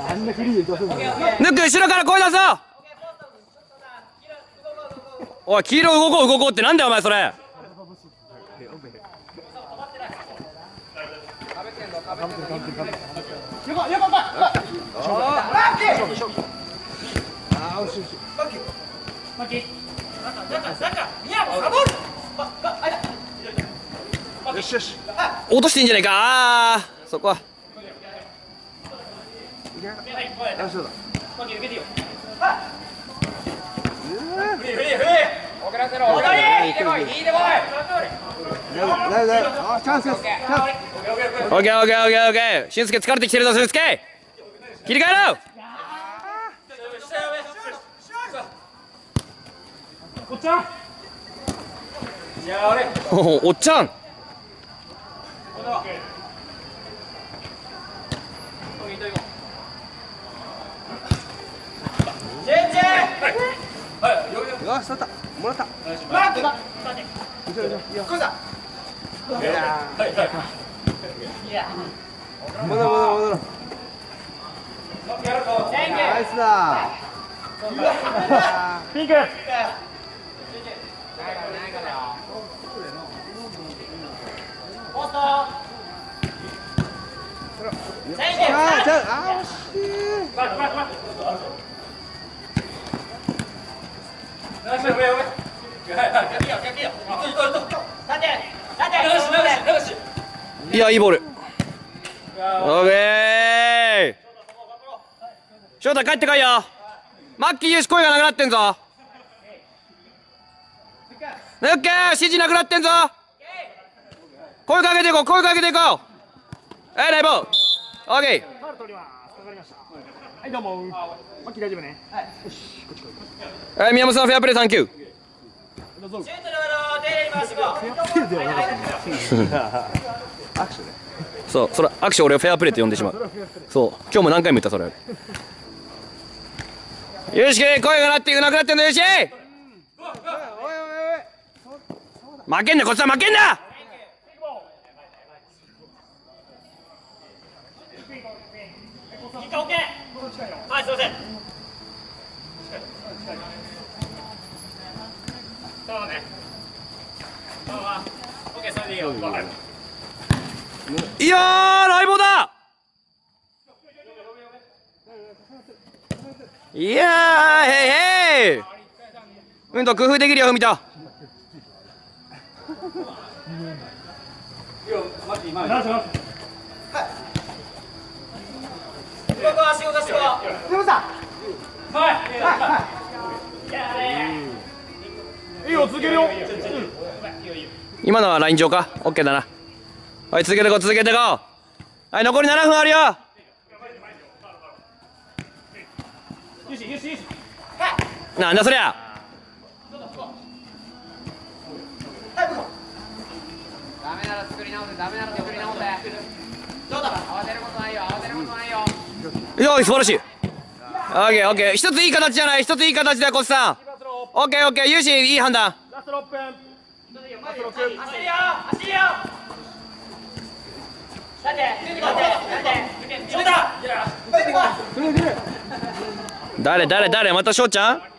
あんなフリーで出せるの？抜く後ろから声出そう。おい黄色動こう動こうってなんだよお前それ。よしよし落としていいんじゃないかああーそいだいだいあチャンスですチャンス。オッケーオッケーオッケー。オッケー俊介疲れてきてるぞ俊介切り替えろ。おっちゃんよし取った。もらった。以上以上いいよいやー戻ろう戻ろう戻ろうナイスだ。ピンクあーちゃうあ惜しいいやいいボール。オッケー。翔太帰ってこいよ。マッキーユーシ声がなくなってんぞ。ヌッケー。指示なくなってんぞ。声かけていこう声かけていこう。はいライブオッケファウル。取りますわかりました。はいどうも。マッ大丈夫ね？ーはい宮本さんフェアプレーサンキュー。握手ねそうそれ握手俺をフェアプレーって呼んでしまう。そう今日も何回も言ったそれ。よし声が鳴ってなくなってんだよし負けんなこっちは負けんないやーライボだ！いやーへいへいうんと工夫できるよふみと。ナイスナイスい。いよ続けるよ。今のはライン上か？オッケーだな。はい続けてこう続けてこう。はい残り7分あるよ。なんだそりゃ。ダメなら作り直せ、ダメなら作り直せ。慌てることないよ、慌てることないよ。よい素晴らしい。オッケーオッケー。一ついい形じゃない？一ついい形だよコスさん。オッケーオッケー。ユーシいい判断。ラスト6分ラスト6誰誰誰また翔ちゃん？